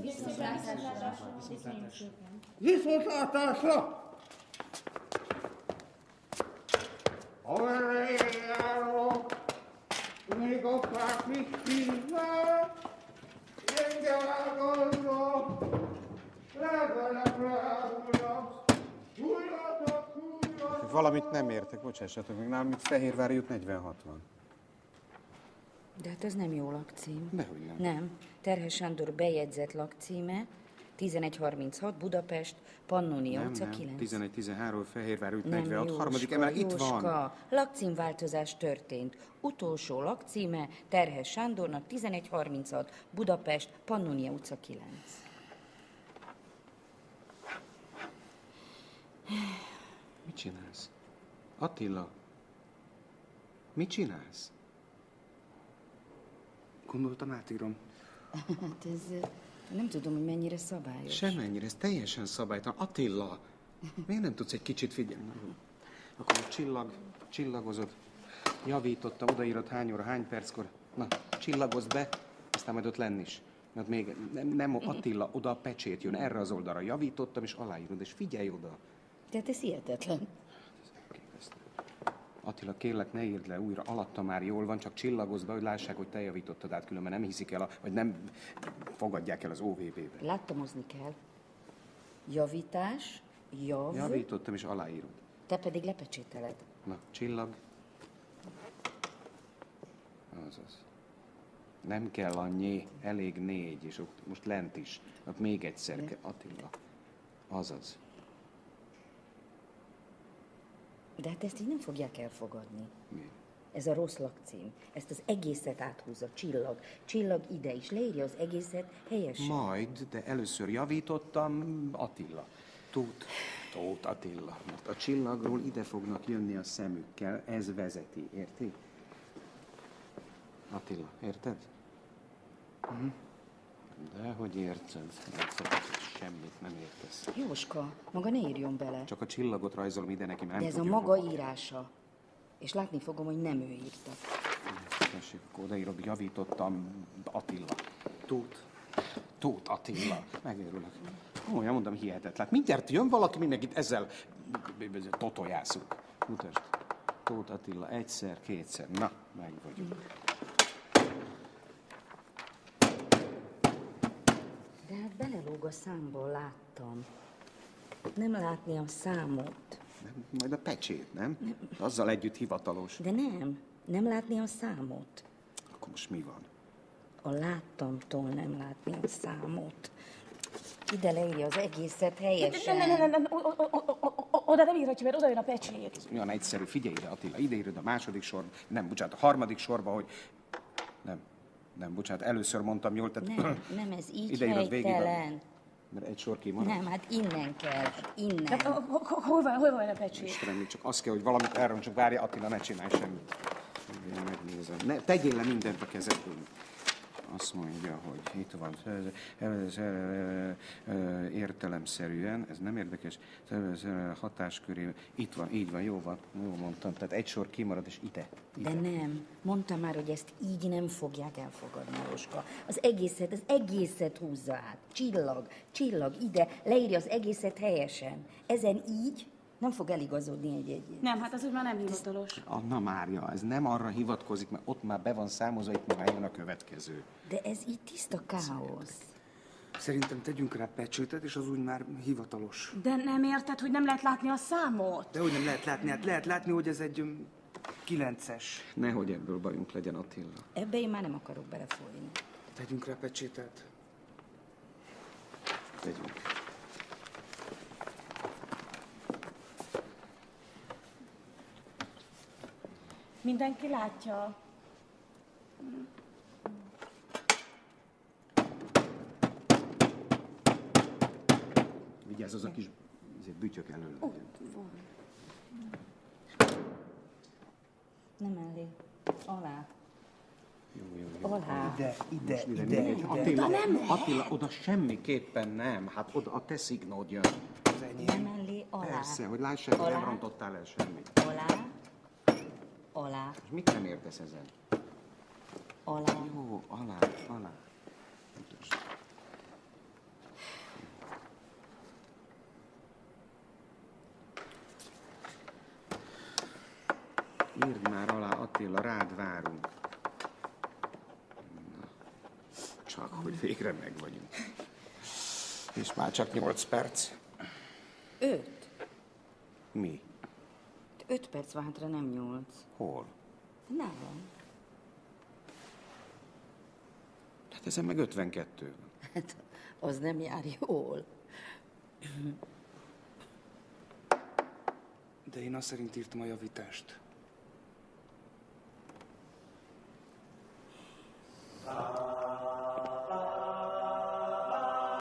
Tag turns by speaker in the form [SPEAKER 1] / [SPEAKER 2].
[SPEAKER 1] Viszontlátásra.
[SPEAKER 2] Viszontlátásra! Még a is kíván, hullatok, hullatok.
[SPEAKER 3] Valamit nem értek, bocsássatok meg, nálam itt Fehérvár jut 40-60.
[SPEAKER 4] De hát ez nem jó lakcím.
[SPEAKER 3] Dehogy nem.
[SPEAKER 4] Nem. Terhes Sándor bejegyzett lakcíme, 1136 Budapest, Pannonia utca
[SPEAKER 3] nem,
[SPEAKER 4] 9.
[SPEAKER 3] 11-13 Fehérvár
[SPEAKER 4] Nem,
[SPEAKER 3] 46, harmadik
[SPEAKER 4] Jóska,
[SPEAKER 3] emelet, itt van.
[SPEAKER 4] Jóska. Lakcímváltozás történt. Utolsó lakcíme Terhes Sándornak 1136 Budapest, Pannonia utca 9.
[SPEAKER 3] Mit csinálsz? Attila, mit csinálsz?
[SPEAKER 5] Gondoltam, átírom.
[SPEAKER 4] Hát ez nem tudom, hogy mennyire szabályos.
[SPEAKER 3] Semennyire, ez teljesen szabálytalan. Attila, miért nem tudsz egy kicsit figyelni? Akkor a csillag, csillagozod. Javítottam, odaírod hány óra, hány perckor. Na, csillagozd be, aztán majd ott lenn is. Mert még nem, nem Attila, oda a pecsét jön, erre az oldalra. Javítottam, és aláírod, és figyelj oda.
[SPEAKER 4] Tehát ez hihetetlen.
[SPEAKER 3] Attila, kérlek, ne írd le újra, alatta már jól van, csak csillagozd be, hogy lássák, hogy te javítottad át, különben nem hiszik el, a, vagy nem fogadják el az OVB-be.
[SPEAKER 4] Láttamozni kell. Javítás, jav,
[SPEAKER 3] Javítottam, és aláírod.
[SPEAKER 4] te pedig lepecsételed.
[SPEAKER 3] Na, csillag. Azaz. Nem kell annyi, elég négy, és ott most lent is. Ott még egyszer kell, Attila. Azaz.
[SPEAKER 4] De hát ezt így nem fogják elfogadni.
[SPEAKER 3] Mi?
[SPEAKER 4] Ez a rossz lakcím. Ezt az egészet áthúzza, csillag. Csillag ide is, leírja az egészet helyesen.
[SPEAKER 3] Majd, de először javítottam Attila. Tóth, Tóth Attila. Mert a csillagról ide fognak jönni a szemükkel, ez vezeti, érti? Attila, érted? Hm? De hogy érted? Érted, hogy semmit nem értesz.
[SPEAKER 4] Jóska, maga ne írjon bele.
[SPEAKER 3] Csak a csillagot rajzolom ide neki, mert
[SPEAKER 4] De
[SPEAKER 3] nem
[SPEAKER 4] ez a maga
[SPEAKER 3] hova.
[SPEAKER 4] írása. És látni fogom, hogy nem ő írta.
[SPEAKER 3] Tessék, akkor odaírod, javítottam Attila. Tóth. Tóth Attila. Megőrülök. Olyan mondom, hihetetlen. Mindjárt jön valaki, mindenkit ezzel totojászunk. Mutasd. Tóth Attila, egyszer, kétszer. Na, meg vagyunk.
[SPEAKER 4] De hát belelóg a számból, láttam. Nem látni a számot.
[SPEAKER 3] Nem, Majd a pecsét, nem? Azzal együtt hivatalos.
[SPEAKER 4] De nem, nem látni a számot.
[SPEAKER 3] Akkor most mi van?
[SPEAKER 4] A láttamtól nem látni a számot. Ide leírja az egészet helyesen.
[SPEAKER 1] Nem, nem, nem, nem, oda nem írhatja, mert oda jön a pecsét.
[SPEAKER 3] Ez olyan egyszerű. Figyelj ide, Attila, ide írod a második sor, nem, bocsánat, a harmadik sorba, hogy... Nem, nem, bocsánat, először mondtam jól, tehát...
[SPEAKER 4] Nem, nem, ez így
[SPEAKER 3] Ide végig a-
[SPEAKER 4] helytelen.
[SPEAKER 3] Mert egy sor kimaradt.
[SPEAKER 4] Nem, hát innen kell, innen.
[SPEAKER 1] Hát, ho- ho- ho- hol van, hol van a pecsét?
[SPEAKER 3] Istenem, csak az kell, hogy valamit elron, csak várja, Attila, ne csinálj semmit. Én megnézem. Ne, tegyél le mindent a kezedből. Azt mondja, hogy itt van, értelemszerűen, ez nem érdekes, hatásköré, itt van, így van, jó van, jó mondtam, tehát egy sor kimarad, és ide.
[SPEAKER 4] De nem. Mondtam már, hogy ezt így nem fogják elfogadni, Roska. Az egészet, az egészet húzza át. Csillag, csillag, ide, leírja az egészet helyesen. Ezen így nem fog eligazodni egy-egy.
[SPEAKER 1] Nem, hát az úgy már nem hivatalos.
[SPEAKER 3] Anna Mária, ez nem arra hivatkozik, mert ott már be van számozva, itt már jön a következő.
[SPEAKER 4] De ez így tiszta káosz.
[SPEAKER 5] Szerintem tegyünk rá pecsétet, és az úgy már hivatalos.
[SPEAKER 1] De nem érted, hogy nem lehet látni a számot?
[SPEAKER 5] De hogy nem lehet látni? Hát lehet látni, hogy ez egy öm, kilences.
[SPEAKER 3] Nehogy ebből bajunk legyen, Attila.
[SPEAKER 4] Ebbe én már nem akarok belefolyni.
[SPEAKER 5] Tegyünk rá pecsétet.
[SPEAKER 3] Tegyünk.
[SPEAKER 1] Mindenki látja.
[SPEAKER 3] Vigyázz, az a kis ezért bütyök elől legyen.
[SPEAKER 4] Nem elé. Alá.
[SPEAKER 3] Jó, jó, jó.
[SPEAKER 4] Alá.
[SPEAKER 5] Ide, ide,
[SPEAKER 3] Most ide,
[SPEAKER 5] ide,
[SPEAKER 3] ide,
[SPEAKER 5] ide.
[SPEAKER 3] Attila, Attila, oda semmiképpen nem. Hát oda a te szignód jön.
[SPEAKER 5] Az enyém.
[SPEAKER 4] Nem elé, alá.
[SPEAKER 3] Persze, hogy lássák, hogy nem rontottál el semmit.
[SPEAKER 4] Alá. Alá.
[SPEAKER 3] És mit nem értesz ezen?
[SPEAKER 4] Alá.
[SPEAKER 3] Jó, alá, alá. Írd már alá, Attila, rád várunk. Na, csak, hogy végre meg vagyunk. És már csak nyolc perc.
[SPEAKER 4] Öt.
[SPEAKER 3] Mi?
[SPEAKER 4] Öt perc van hátra, nem nyolc.
[SPEAKER 3] Hol?
[SPEAKER 4] Nem.
[SPEAKER 3] Hát ezen meg 52 van.
[SPEAKER 4] Hát az nem jár jól.
[SPEAKER 5] De én azt szerint írtam a javítást.